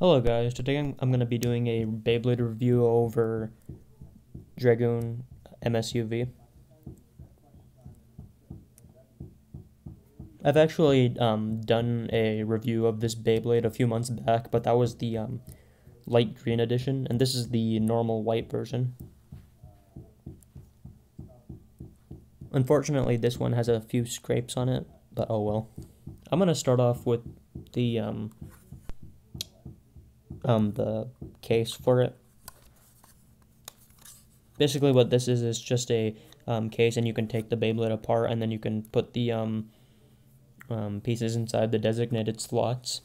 Hello guys, today I'm, I'm going to be doing a Beyblade review over Dragoon MSUV. I've actually um, done a review of this Beyblade a few months back, but that was the um, light green edition, and this is the normal white version. Unfortunately, this one has a few scrapes on it, but oh well. I'm going to start off with the um, um, the case for it. Basically what this is is just a um, case and you can take the Beyblade apart and then you can put the um, um, pieces inside the designated slots.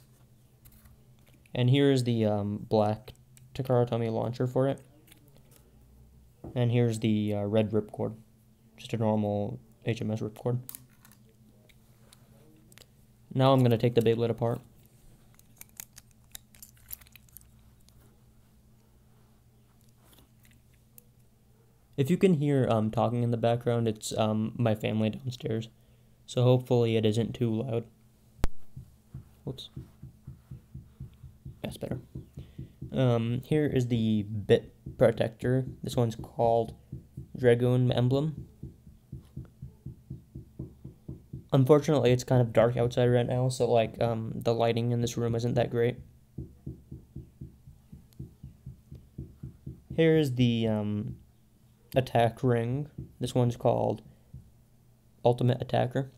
And here is the um, black Takara Tomy launcher for it. And here's the uh, red ripcord, just a normal HMS ripcord. Now I'm going to take the Beyblade apart. If you can hear um, talking in the background, it's um, my family downstairs. So hopefully it isn't too loud. Whoops. That's better. Um, here is the bit protector. This one's called Dragoon Emblem. Unfortunately, it's kind of dark outside right now, so like um, the lighting in this room isn't that great. Here's the um, attack ring. This one's called Ultimate Attacker.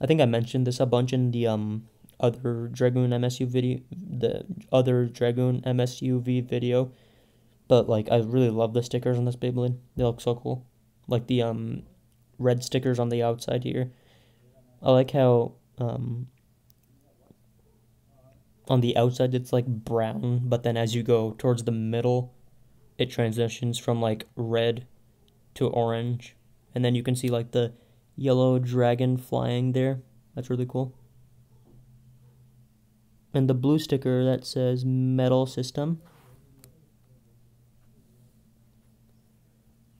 I think I mentioned this a bunch in the um other Dragoon MSU video, the other Dragoon MSUV video, but like I really love the stickers on this Beyblade. They look so cool, like the um red stickers on the outside here. I like how um on the outside it's like brown, but then as you go towards the middle, it transitions from like red to orange. And then you can see like the yellow dragon flying there. That's really cool. And the blue sticker that says metal system.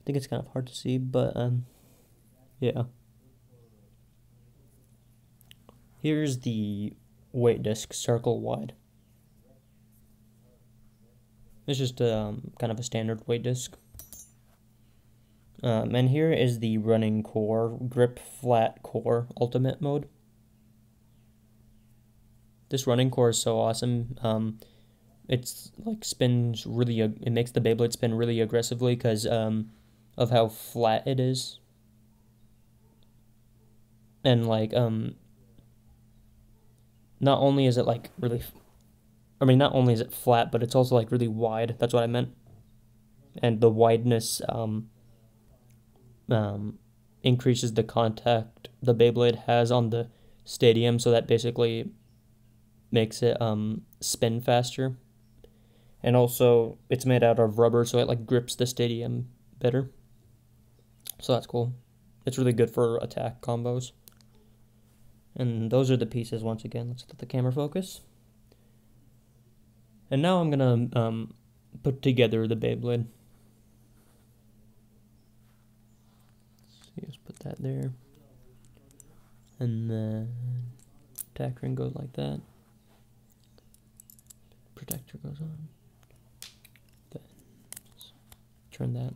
I think it's kind of hard to see, but um, yeah. Here's the weight disc circle wide. It's just um, kind of a standard weight disc. Um, and here is the running core, grip flat core ultimate mode. This running core is so awesome. Um, it's like spins really, it makes the Beyblade spin really aggressively because um, of how flat it is. And like, um, not only is it like really I mean not only is it flat, but it's also like really wide. That's what I meant. And the wideness um um increases the contact the Beyblade has on the stadium, so that basically makes it um spin faster. And also it's made out of rubber, so it like grips the stadium better. So that's cool. It's really good for attack combos. And those are the pieces once again. Let's let the camera focus. And now I'm going to um, put together the Beyblade. Let's see, let's put that there. And then attack ring goes like that. Protector goes on. Then turn that.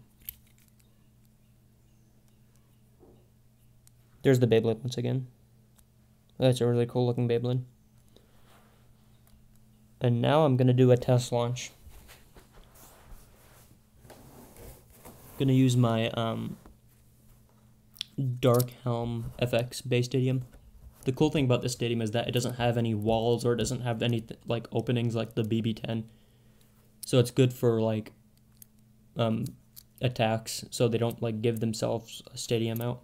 There's the Beyblade once again. That's a really cool looking Beyblade. And now I'm going to do a test launch. going to use my um, Dark Helm FX base stadium. The cool thing about this stadium is that it doesn't have any walls or it doesn't have any like openings like the BB10. So it's good for like um, attacks so they don't like give themselves a stadium out.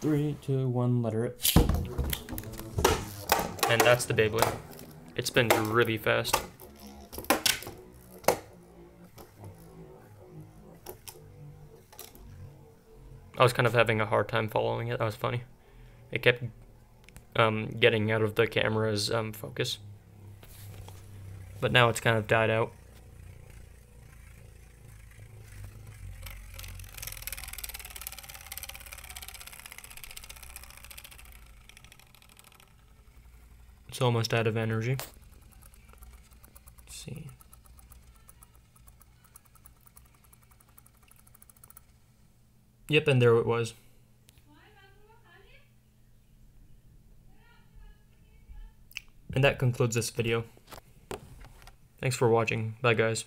Three, two, one, letter it. And that's the Beyblade. It spins really fast. I was kind of having a hard time following it. That was funny. It kept um, getting out of the camera's um, focus. But now it's kind of died out. It's almost out of energy. Let's see. Yep, and there it was. And that concludes this video. Thanks for watching. Bye guys.